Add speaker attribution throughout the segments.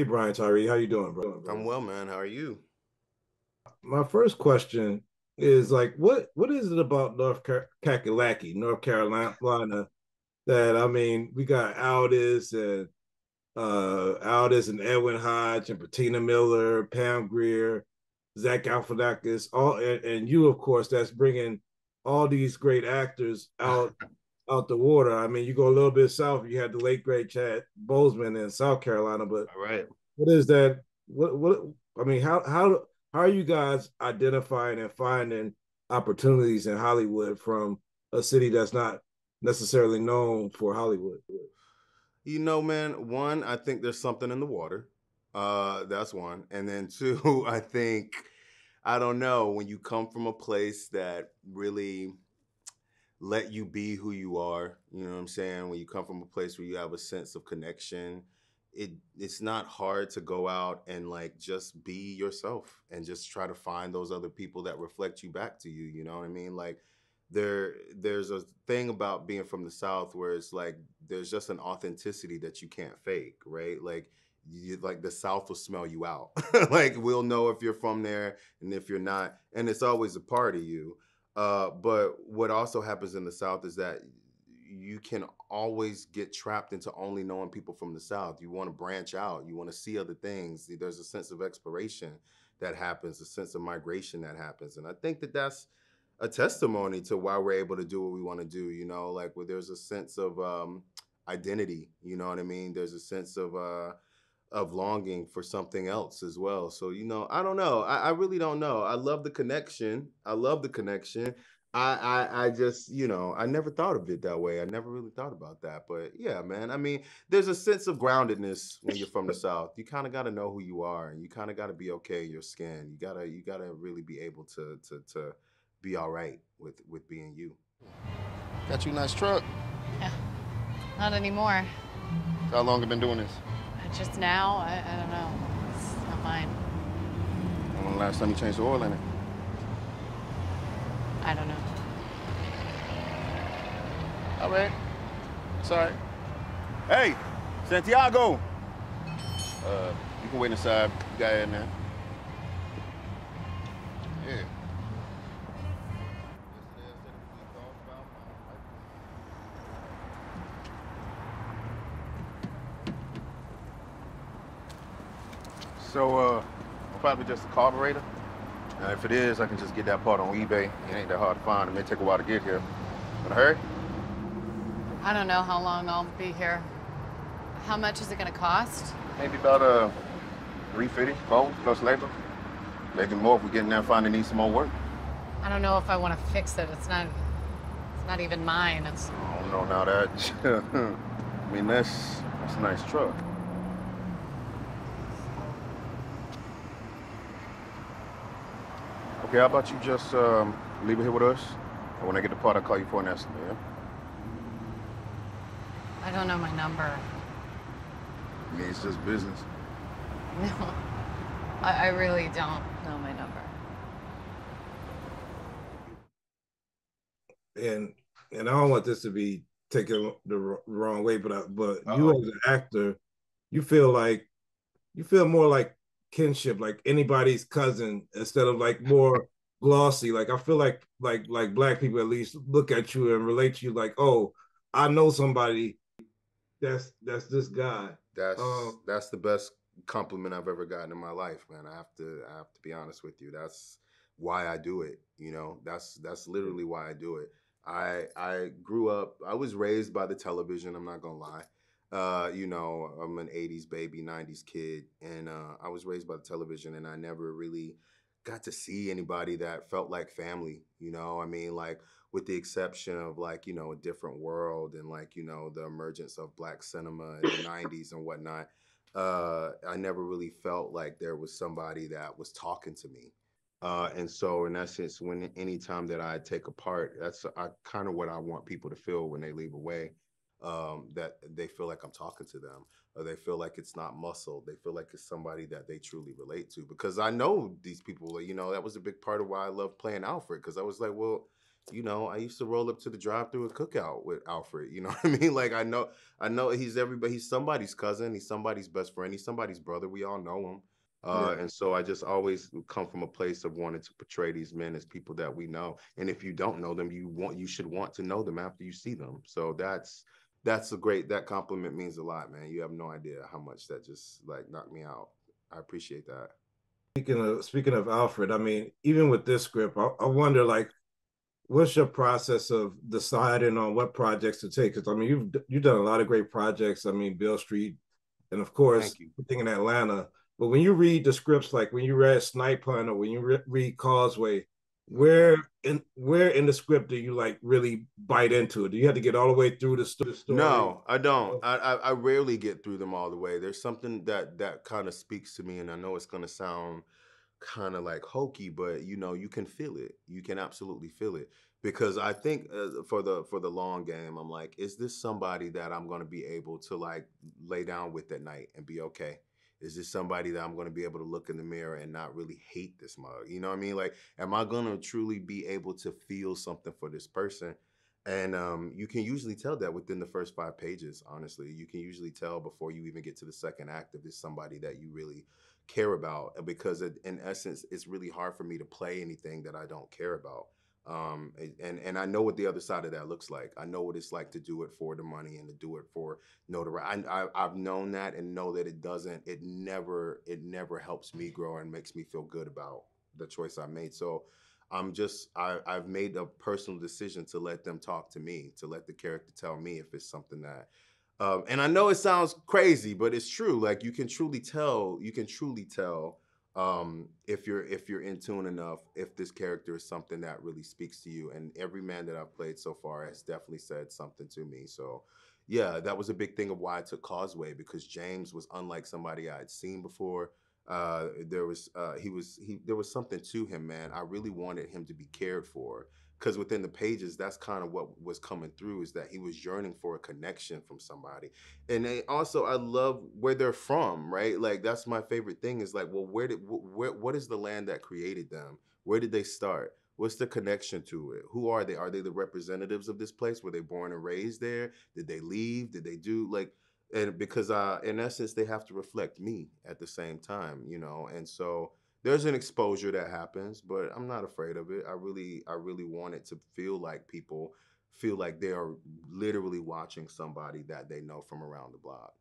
Speaker 1: Hey, Brian Tyree, how you doing, bro?
Speaker 2: I'm well, man. How are you?
Speaker 1: My first question is like, what what is it about North Kakalaki, North Carolina, that I mean, we got Aldis and uh Aldis and Edwin Hodge and Patina Miller, Pam Grier, Zach Galifianakis, all and, and you, of course, that's bringing all these great actors out out the water. I mean, you go a little bit south, you had the late great Chad Boseman in South Carolina, but
Speaker 2: all right,
Speaker 1: what is that? What what? I mean, how how how are you guys identifying and finding opportunities in Hollywood from a city that's not necessarily known for Hollywood?
Speaker 2: You know, man, one, I think there's something in the water. Uh, that's one. And then two, I think, I don't know, when you come from a place that really let you be who you are, you know what I'm saying? When you come from a place where you have a sense of connection, it it's not hard to go out and like just be yourself and just try to find those other people that reflect you back to you, you know what I mean? Like there there's a thing about being from the south where it's like there's just an authenticity that you can't fake right like you like the south will smell you out like we'll know if you're from there and if you're not and it's always a part of you uh, but what also happens in the south is that you can always get trapped into only knowing people from the south you want to branch out you want to see other things there's a sense of exploration that happens a sense of migration that happens and i think that that's a testimony to why we're able to do what we want to do. You know, like where there's a sense of um, identity. You know what I mean? There's a sense of uh, of longing for something else as well. So you know, I don't know. I, I really don't know. I love the connection. I love the connection. I, I I just you know I never thought of it that way. I never really thought about that. But yeah, man. I mean, there's a sense of groundedness when you're from the South. You kind of got to know who you are, and you kind of got to be okay in your skin. You gotta you gotta really be able to to to be all right with with being you.
Speaker 3: Got you a nice truck.
Speaker 4: Yeah, not anymore.
Speaker 3: How long have you been doing this?
Speaker 4: Just now, I, I don't know. It's not mine.
Speaker 3: When the last time you changed the oil in it?
Speaker 4: I don't know.
Speaker 3: All right. Sorry. Hey, Santiago. Uh, you can wait inside. You got in there. So, uh, probably just a carburetor. Now, if it is, I can just get that part on eBay. It ain't that hard to find. It may take a while to get here. In a hurry?
Speaker 4: I don't know how long I'll be here. How much is it gonna cost?
Speaker 3: Maybe about uh, 350 gold plus labor. Maybe more if we get in there and find it needs some more work.
Speaker 4: I don't know if I want to fix it. It's not. It's not even mine. It's.
Speaker 3: I don't know now that. I mean, that's that's a nice truck. Okay, how about you just um, leave it here with us? And when I get the part, I'll call you for an estimate, yeah?
Speaker 4: I don't know my number.
Speaker 3: I mean, it's just business.
Speaker 4: No, I, I really don't know my number.
Speaker 1: And and I don't want this to be taken the wrong way, but I, but
Speaker 3: Uh-oh.
Speaker 1: you as an actor, you feel like you feel more like kinship, like anybody's cousin, instead of like more glossy. Like I feel like like like black people at least look at you and relate to you like, oh, I know somebody that's that's this guy.
Speaker 2: That's
Speaker 1: Um,
Speaker 2: that's the best compliment I've ever gotten in my life, man. I have to I have to be honest with you. That's why I do it. You know, that's that's literally why I do it. I I grew up. I was raised by the television. I'm not gonna lie. Uh, you know, I'm an '80s baby, '90s kid, and uh, I was raised by the television, and I never really got to see anybody that felt like family. You know, I mean, like with the exception of like you know a different world and like you know the emergence of black cinema in the '90s and whatnot. Uh, I never really felt like there was somebody that was talking to me. Uh, and so, in sense, when anytime that I take a part, that's I, kind of what I want people to feel when they leave away. Um, that they feel like I'm talking to them, or they feel like it's not muscle. They feel like it's somebody that they truly relate to. Because I know these people. You know, that was a big part of why I loved playing Alfred. Because I was like, well, you know, I used to roll up to the drive through a cookout with Alfred. You know what I mean? Like I know, I know he's everybody. He's somebody's cousin. He's somebody's best friend. He's somebody's brother. We all know him. Uh, yeah. And so I just always come from a place of wanting to portray these men as people that we know. And if you don't know them, you want you should want to know them after you see them. So that's that's a great that compliment means a lot, man. You have no idea how much that just like knocked me out. I appreciate that.
Speaker 1: Speaking of speaking of Alfred, I mean, even with this script, I, I wonder like what's your process of deciding on what projects to take? Because I mean, you've you've done a lot of great projects. I mean, Beale Street, and of course, thing in Atlanta. But when you read the scripts, like when you read Snipe Hunt or when you re- read Causeway, where in where in the script do you like really bite into it? Do you have to get all the way through the, st- story?
Speaker 2: No, I don't. I, I, I rarely get through them all the way. There's something that that kind of speaks to me, and I know it's gonna sound kind of like hokey, but you know, you can feel it. You can absolutely feel it because I think uh, for the for the long game, I'm like, is this somebody that I'm going to be able to like lay down with at night and be okay? Is this somebody that I'm going to be able to look in the mirror and not really hate this mug? You know what I mean? Like, am I going to truly be able to feel something for this person? And um, you can usually tell that within the first five pages. Honestly, you can usually tell before you even get to the second act if it's somebody that you really care about uh, because it, in essence it's really hard for me to play anything that i don't care about um, and and i know what the other side of that looks like i know what it's like to do it for the money and to do it for notoriety I, I, i've known that and know that it doesn't it never it never helps me grow and makes me feel good about the choice i made so i'm just I, i've made a personal decision to let them talk to me to let the character tell me if it's something that um, and I know it sounds crazy, but it's true. Like you can truly tell, you can truly tell um, if you're if you're in tune enough, if this character is something that really speaks to you. And every man that I've played so far has definitely said something to me. So yeah, that was a big thing of why I took Causeway because James was unlike somebody I had seen before. Uh, there was uh, he was he there was something to him, man. I really wanted him to be cared for because within the pages that's kind of what was coming through is that he was yearning for a connection from somebody. And they also i love where they're from right? Like that's my favorite thing is like well where did where what is the land that created them? Where did they start? What's the connection to it? Who are they? Are they the representatives of this place? Were they born and raised there? Did they leave? Did they do like and because uh in essence they have to reflect me at the same time you know and so there's an exposure that happens, but I'm not afraid of it. I really, I really want it to feel like people feel like they are literally watching somebody that they know from around the block.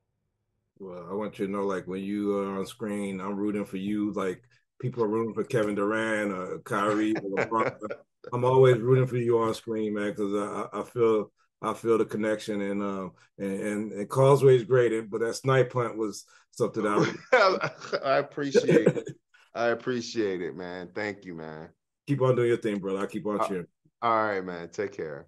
Speaker 1: Well, I want you to know, like when you are on screen, I'm rooting for you. Like people are rooting for Kevin Durant or Kyrie. Or I'm always rooting for you on screen, man, because I, I feel I feel the connection and um and and, and Causeway is great, but that Snipe Hunt was something I
Speaker 2: I appreciate it. I appreciate it, man. Thank you, man.
Speaker 1: Keep on doing your thing, brother. I keep on cheering.
Speaker 2: All right, man. Take care.